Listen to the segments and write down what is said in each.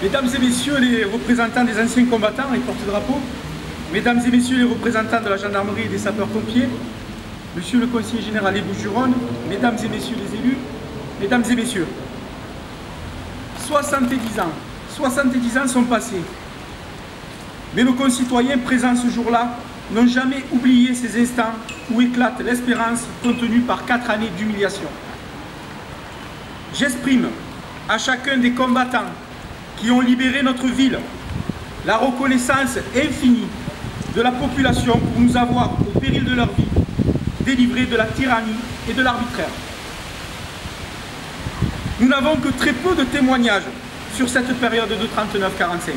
Mesdames et messieurs les représentants des anciens combattants et porte-drapeaux, mesdames et messieurs les représentants de la gendarmerie et des sapeurs-pompiers, monsieur le conseiller général des Bouches-du-Rhône, mesdames et messieurs les élus, mesdames et messieurs, 70 ans, 70 ans sont passés, mais nos concitoyens présents ce jour-là n'ont jamais oublié ces instants où éclate l'espérance contenue par quatre années d'humiliation. J'exprime à chacun des combattants qui ont libéré notre ville la reconnaissance infinie de la population pour nous avoir, au péril de leur vie, délivrés de la tyrannie et de l'arbitraire. Nous n'avons que très peu de témoignages sur cette période de 39-45.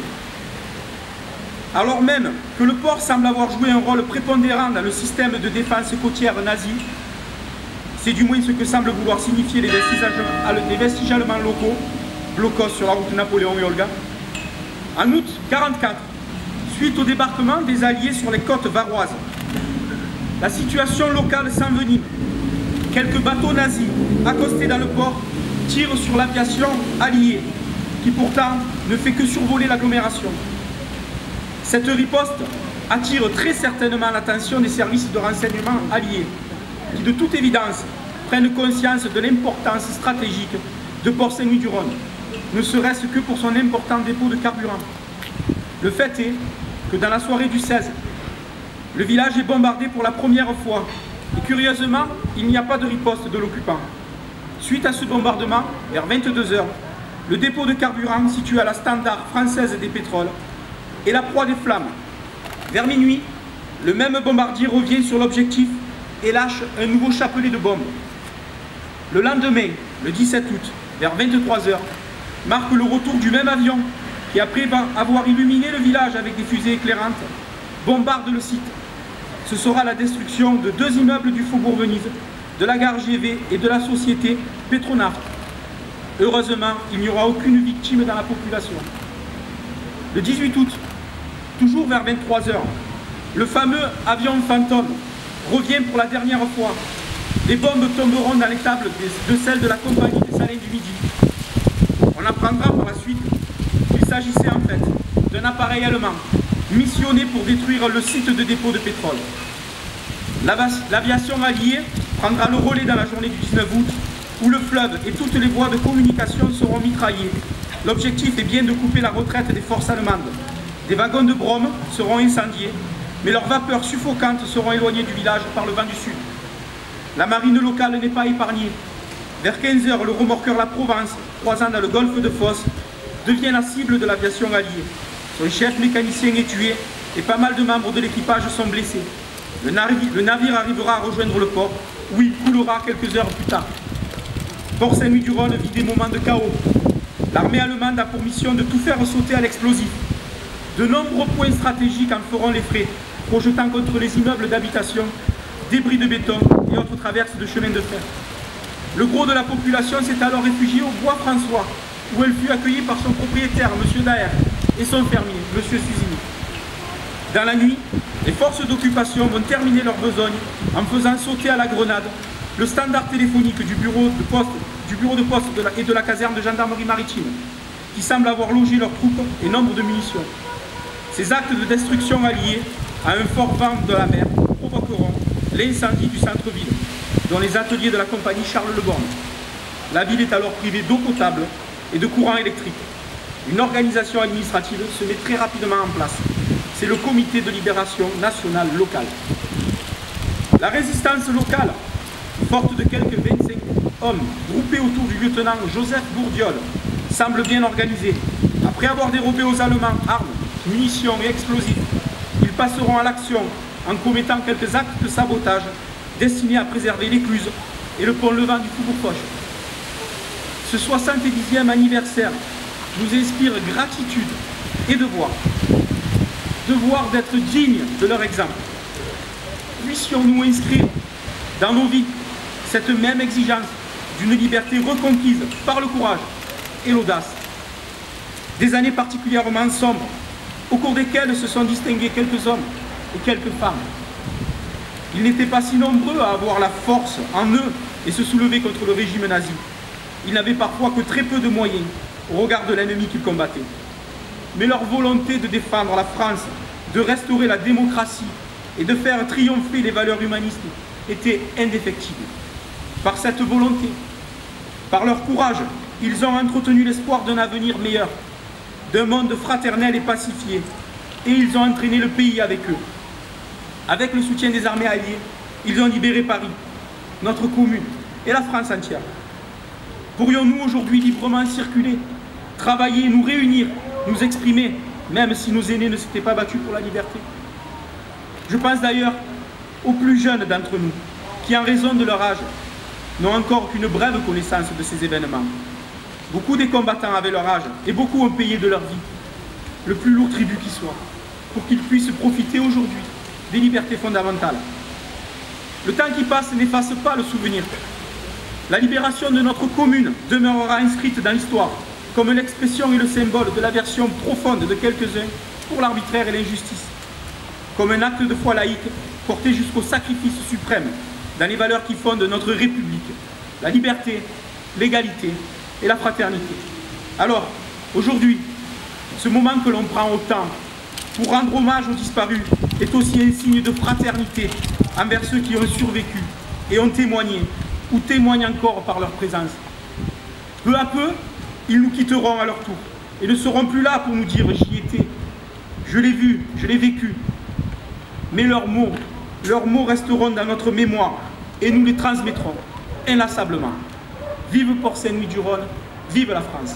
Alors même que le port semble avoir joué un rôle prépondérant dans le système de défense côtière nazi, c'est du moins ce que semblent vouloir signifier les vestiges, allemands locaux, blocos sur la route Napoléon et Olga. En août 1944, suite au débarquement des Alliés sur les côtes varoises, la situation locale s'envenime. Quelques bateaux nazis accostés dans le port tirent sur l'aviation alliée, qui pourtant ne fait que survoler l'agglomération. Cette riposte attire très certainement l'attention des services de renseignement alliés, qui de toute évidence prennent conscience de l'importance stratégique de Port-Saint-Louis-du-Rhône, ne serait-ce que pour son important dépôt de carburant. Le fait est que dans la soirée du 16, le village est bombardé pour la première fois et curieusement, il n'y a pas de riposte de l'occupant. Suite à ce bombardement, vers 22h, le dépôt de carburant situé à la standard française des pétroles et la proie des flammes. Vers minuit, le même bombardier revient sur l'objectif et lâche un nouveau chapelet de bombes. Le lendemain, le 17 août, vers 23h, marque le retour du même avion qui, après avoir illuminé le village avec des fusées éclairantes, bombarde le site. Ce sera la destruction de deux immeubles du Faubourg Venise, de la gare GV et de la société Petronaft. Heureusement, il n'y aura aucune victime dans la population. Le 18 août, toujours vers 23h, le fameux avion fantôme revient pour la dernière fois. Les bombes tomberont dans les tables de celles de la compagnie des salins du Midi. On apprendra par la suite qu'il s'agissait en fait d'un appareil allemand missionné pour détruire le site de dépôt de pétrole. L'aviation alliée prendra le relais dans la journée du 19 août où le fleuve et toutes les voies de communication seront mitraillées. L'objectif est bien de couper la retraite des forces allemandes. Des wagons de brome seront incendiés, mais leurs vapeurs suffocantes seront éloignées du village par le vent du sud. La marine locale n'est pas épargnée. Vers 15h, le remorqueur La Provence, croisant dans le golfe de Fosse, devient la cible de l'aviation alliée. Son chef mécanicien est tué et pas mal de membres de l'équipage sont blessés. Le navire, arrivera à rejoindre le port, où il coulera quelques heures plus tard. Port Saint-Louis-du-Rhône vit des moments de chaos. L'armée allemande a pour mission de tout faire sauter à l'explosif. De nombreux points stratégiques en feront les frais, projetant contre les immeubles d'habitation débris de béton et autres traverses de chemins de fer. Le gros de la population s'est alors réfugié au Bois François, où elle fut accueillie par son propriétaire, M. Daher, et son fermier, M. Suzini. Dans la nuit, les forces d'occupation vont terminer leur besogne en faisant sauter à la grenade le standard téléphonique du bureau de poste, et de la caserne de gendarmerie maritime, qui semble avoir logé leurs troupes et nombre de munitions. Ces actes de destruction alliés à un fort vent de la mer provoqueront l'incendie du centre-ville, dont les ateliers de la compagnie Charles Le Borne. La ville est alors privée d'eau potable et de courant électrique. Une organisation administrative se met très rapidement en place. C'est le comité de libération nationale locale. La résistance locale, forte de quelques 25 hommes groupés autour du lieutenant Joseph Bourdiol, semble bien organisée. Après avoir dérobé aux Allemands armes, munitions et explosifs, ils passeront à l'action en commettant quelques actes de sabotage destinés à préserver l'écluse et le pont levant du Faubourg-Foch. Ce 70e anniversaire nous inspire gratitude et devoir. Devoir d'être digne de leur exemple. Puissions-nous inscrire dans nos vies cette même exigence d'une liberté reconquise par le courage et l'audace. Des années particulièrement sombres, au cours desquelles se sont distingués quelques hommes et quelques femmes. Ils n'étaient pas si nombreux à avoir la force en eux et se soulever contre le régime nazi. Ils n'avaient parfois que très peu de moyens au regard de l'ennemi qu'ils combattaient. mais leur volonté de défendre la France, de restaurer la démocratie et de faire triompher les valeurs humanistes était indéfectible. Par cette volonté, par leur courage, ils ont entretenu l'espoir d'un avenir meilleur, d'un monde fraternel et pacifié, et ils ont entraîné le pays avec eux. Avec le soutien des armées alliées, ils ont libéré Paris, notre commune et la France entière. Pourrions-nous aujourd'hui librement circuler, travailler, nous réunir, nous exprimer, même si nos aînés ne s'étaient pas battus pour la liberté? Je pense d'ailleurs aux plus jeunes d'entre nous, qui en raison de leur âge, n'ont encore qu'une brève connaissance de ces événements. Beaucoup des combattants avaient leur âge et beaucoup ont payé de leur vie, le plus lourd tribut qui soit, pour qu'ils puissent profiter aujourd'hui des libertés fondamentales. Le temps qui passe n'efface pas le souvenir. La libération de notre commune demeurera inscrite dans l'histoire comme l'expression et le symbole de l'aversion profonde de quelques-uns pour l'arbitraire et l'injustice, comme un acte de foi laïque porté jusqu'au sacrifice suprême dans les valeurs qui fondent notre République, la liberté, l'égalité et la fraternité. Alors, aujourd'hui, ce moment que l'on prend au temps pour rendre hommage aux disparus est aussi un signe de fraternité envers ceux qui ont survécu et ont témoigné ou témoignent encore par leur présence. Peu à peu, ils nous quitteront à leur tour et ne seront plus là pour nous dire j'y étais, je l'ai vu, je l'ai vécu. Mais leurs mots, leurs mots resteront dans notre mémoire et nous les transmettrons inlassablement. Vive Port Saint-Louis du Rhône, vive la France